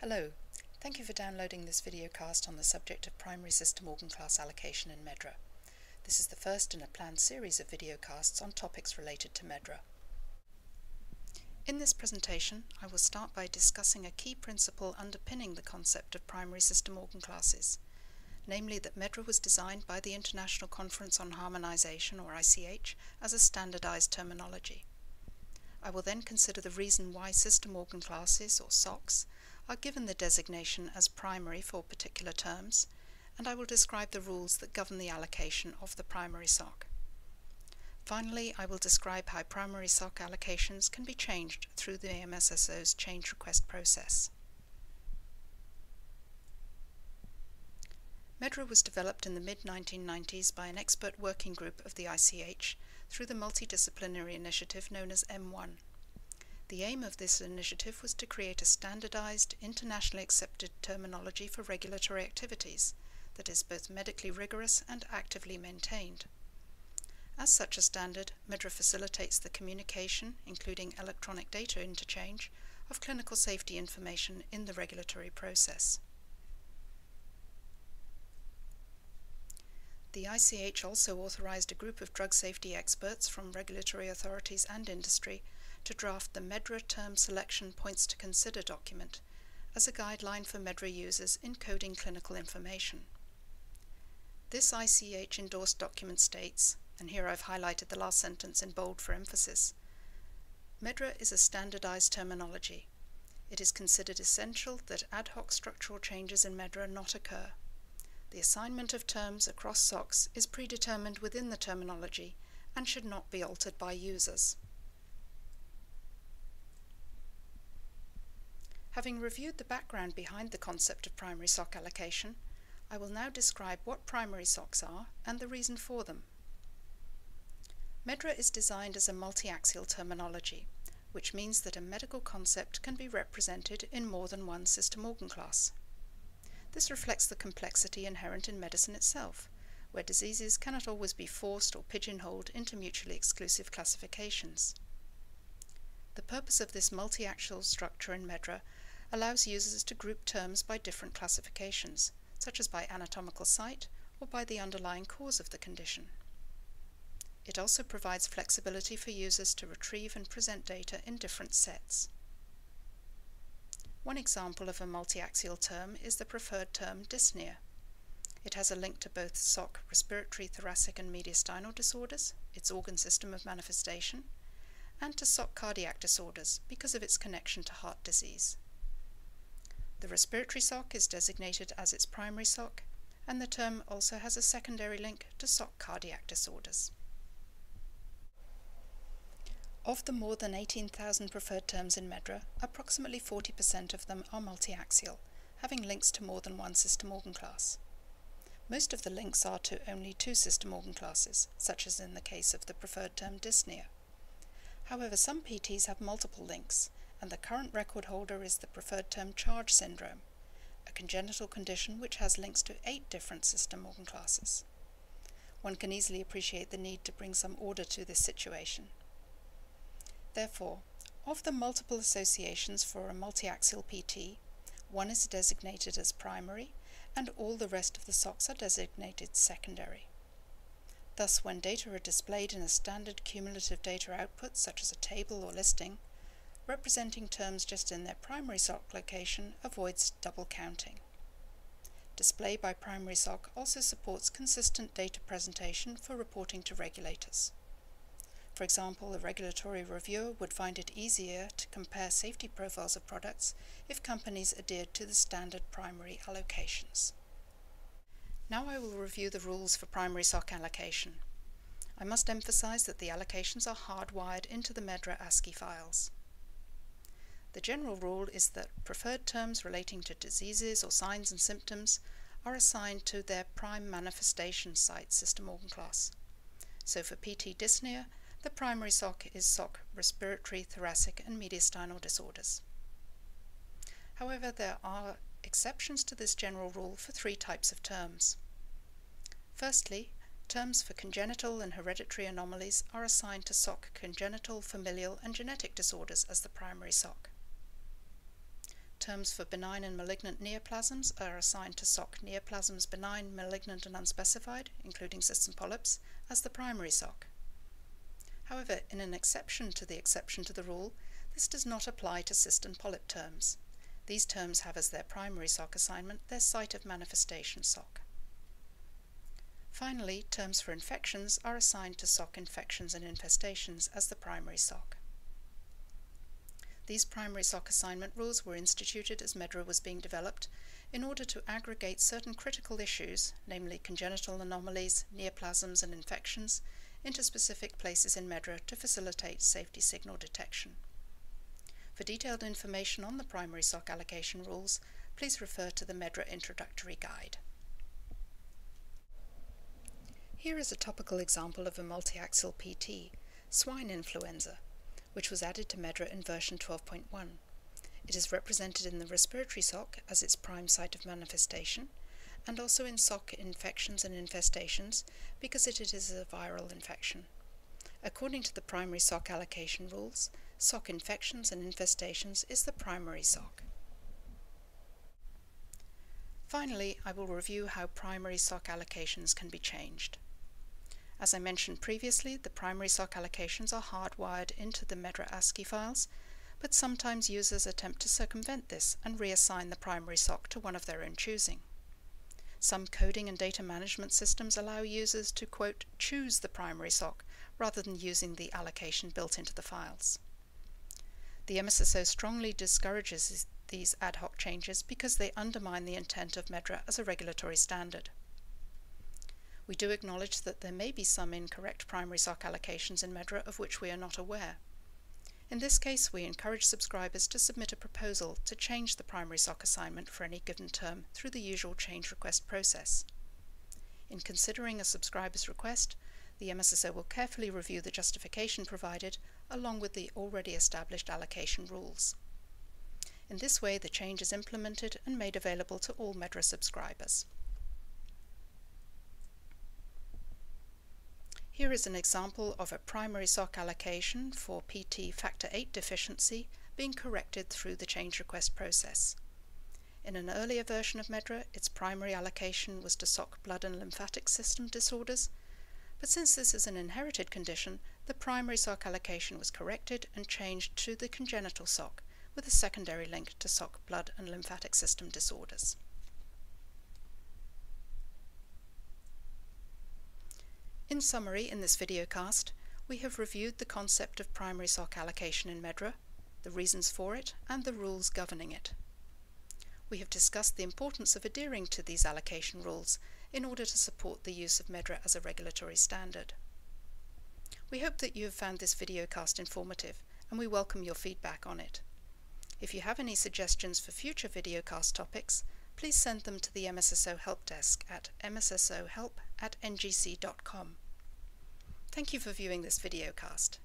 Hello, thank you for downloading this videocast on the subject of primary system organ class allocation in MedDRA. This is the first in a planned series of videocasts on topics related to MedDRA. In this presentation, I will start by discussing a key principle underpinning the concept of primary system organ classes, namely that MedDRA was designed by the International Conference on Harmonization, or ICH, as a standardized terminology. I will then consider the reason why system organ classes, or SOCs, are given the designation as primary for particular terms, and I will describe the rules that govern the allocation of the primary SOC. Finally, I will describe how primary SOC allocations can be changed through the AMSSO's change request process. MedDRA was developed in the mid-1990s by an expert working group of the ICH through the multidisciplinary initiative known as M1. The aim of this initiative was to create a standardized, internationally accepted terminology for regulatory activities that is both medically rigorous and actively maintained. As such a standard, MedDRA facilitates the communication, including electronic data interchange, of clinical safety information in the regulatory process. The ICH also authorized a group of drug safety experts from regulatory authorities and industry to draft the MedDRA Term Selection Points to Consider document as a guideline for MedDRA users in coding clinical information. This ICH endorsed document states, and here I've highlighted the last sentence in bold for emphasis, MedDRA is a standardized terminology. It is considered essential that ad hoc structural changes in MedDRA not occur. The assignment of terms across SOCs is predetermined within the terminology and should not be altered by users. Having reviewed the background behind the concept of primary SOC allocation, I will now describe what primary SOCs are and the reason for them. MedDRA is designed as a multi-axial terminology, which means that a medical concept can be represented in more than one system organ class. This reflects the complexity inherent in medicine itself, where diseases cannot always be forced or pigeonholed into mutually exclusive classifications. The purpose of this multi-axial structure in MedDRA allows users to group terms by different classifications, such as by anatomical site or by the underlying cause of the condition. It also provides flexibility for users to retrieve and present data in different sets. One example of a multi-axial term is the preferred term dyspnea. It has a link to both SOC respiratory, thoracic and mediastinal disorders, its organ system of manifestation, and to SOC cardiac disorders because of its connection to heart disease. The respiratory SOC is designated as its primary SOC, and the term also has a secondary link to SOC cardiac disorders. Of the more than 18,000 preferred terms in MedDRA, approximately 40% of them are multi-axial, having links to more than one system organ class. Most of the links are to only two system organ classes, such as in the case of the preferred term dyspnea. However, some PTs have multiple links, and the current record holder is the preferred term CHARGE syndrome, a congenital condition which has links to eight different system organ classes. One can easily appreciate the need to bring some order to this situation. Therefore, of the multiple associations for a multi-axial PT, one is designated as primary and all the rest of the SOCs are designated secondary. Thus, when data are displayed in a standard cumulative data output, such as a table or listing, representing terms just in their primary SOC location avoids double counting. Display by primary SOC also supports consistent data presentation for reporting to regulators. For example, a regulatory reviewer would find it easier to compare safety profiles of products if companies adhered to the standard primary allocations. Now I will review the rules for primary SOC allocation. I must emphasize that the allocations are hardwired into the MedDRA ASCII files. The general rule is that preferred terms relating to diseases or signs and symptoms are assigned to their prime manifestation site system organ class. So for PT dyspnea, the primary SOC is SOC respiratory, thoracic, and mediastinal disorders. However, there are exceptions to this general rule for three types of terms. Firstly, terms for congenital and hereditary anomalies are assigned to SOC congenital, familial, and genetic disorders as the primary SOC. Terms for benign and malignant neoplasms are assigned to SOC neoplasms benign, malignant and unspecified, including cysts and polyps, as the primary SOC. However, in an exception to the exception to the rule, this does not apply to cyst and polyp terms. These terms have as their primary SOC assignment their site of manifestation SOC. Finally, terms for infections are assigned to SOC infections and infestations as the primary SOC. These primary SOC assignment rules were instituted as MedDRA was being developed in order to aggregate certain critical issues, namely congenital anomalies, neoplasms and infections, into specific places in MedDRA to facilitate safety signal detection. For detailed information on the primary SOC allocation rules, please refer to the MedDRA Introductory Guide. Here is a topical example of a multiaxial PT, swine influenza, which was added to MedDRA in version 12.1. It is represented in the respiratory SOC as its prime site of manifestation, and also in SOC infections and infestations because it is a viral infection. According to the primary SOC allocation rules, SOC infections and infestations is the primary SOC. Finally, I will review how primary SOC allocations can be changed. As I mentioned previously, the primary SOC allocations are hardwired into the MedDRA ASCII files, but sometimes users attempt to circumvent this and reassign the primary SOC to one of their own choosing. Some coding and data management systems allow users to, quote, choose the primary SOC rather than using the allocation built into the files. The MSSO strongly discourages these ad hoc changes because they undermine the intent of MedDRA as a regulatory standard. We do acknowledge that there may be some incorrect primary SOC allocations in MedDRA of which we are not aware. In this case, we encourage subscribers to submit a proposal to change the primary SOC assignment for any given term through the usual change request process. In considering a subscriber's request, the MSSO will carefully review the justification provided along with the already established allocation rules. In this way, the change is implemented and made available to all MedDRA subscribers. Here is an example of a primary SOC allocation for PT factor 8 deficiency being corrected through the change request process. In an earlier version of MedDRA, its primary allocation was to SOC blood and lymphatic system disorders, but since this is an inherited condition, the primary SOC allocation was corrected and changed to the congenital SOC, with a secondary link to SOC blood and lymphatic system disorders. In summary, in this videocast, we have reviewed the concept of primary SOC allocation in MedDRA, the reasons for it, and the rules governing it. We have discussed the importance of adhering to these allocation rules in order to support the use of MedDRA as a regulatory standard. We hope that you have found this videocast informative, and we welcome your feedback on it. If you have any suggestions for future videocast topics, please send them to the MSSO Help Desk at mssohelp at ngc.com. Thank you for viewing this videocast.